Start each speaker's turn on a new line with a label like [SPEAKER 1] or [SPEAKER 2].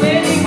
[SPEAKER 1] many